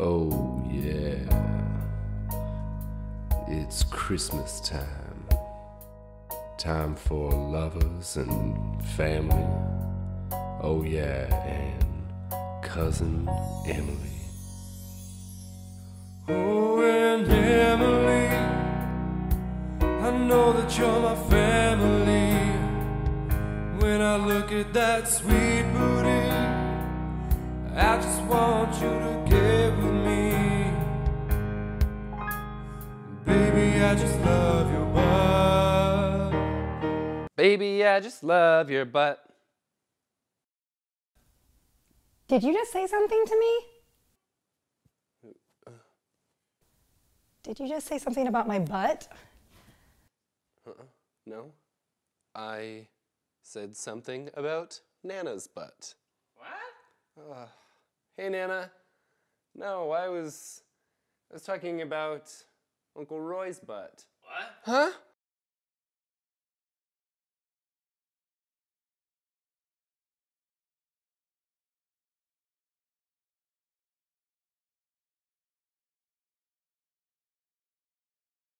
Oh, yeah. It's Christmas time. Time for lovers and family. Oh, yeah, and cousin Emily. Oh, and Emily, I know that you're my family. When I look at that sweet booty, I just want you to Baby, I just love your butt. Baby, I just love your butt. Did you just say something to me? Did you just say something about my butt? No? I said something about Nana's butt. What? Uh, hey, Nana. No, I was. I was talking about Uncle Roy's butt. What? Huh?